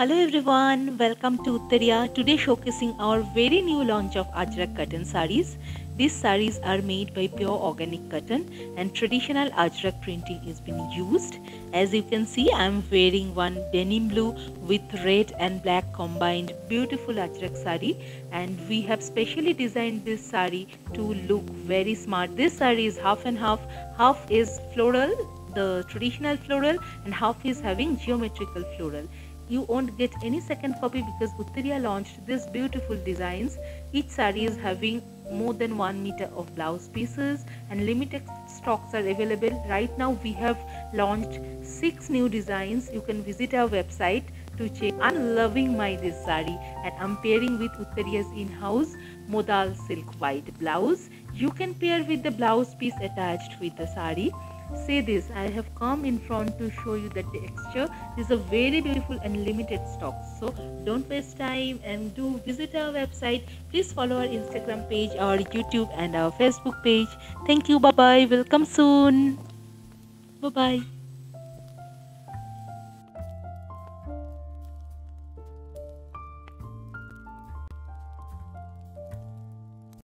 Hello everyone, welcome to Uttariya. Today showcasing our very new launch of Ajrakh cotton saris. These saris are made by pure organic cotton and traditional Ajrakh printing is being used. As you can see, I am wearing one denim blue with red and black combined beautiful Ajrakh sari and we have specially designed this sari to look very smart. This sari is half and half, half is floral the traditional floral and half is having geometrical floral you won't get any second copy because Uttariya launched these beautiful designs. Each sari is having more than 1 meter of blouse pieces and limited stocks are available. Right now we have launched 6 new designs. You can visit our website to check. I'm loving my this sari and I'm pairing with Uttariya's in-house modal silk white blouse. You can pair with the blouse piece attached with the sari say this i have come in front to show you that the texture is a very beautiful and limited stock. So don't waste time and do visit our website. Please follow our instagram page our youtube and our facebook page. Thank you. Bye bye welcome soon. Bye bye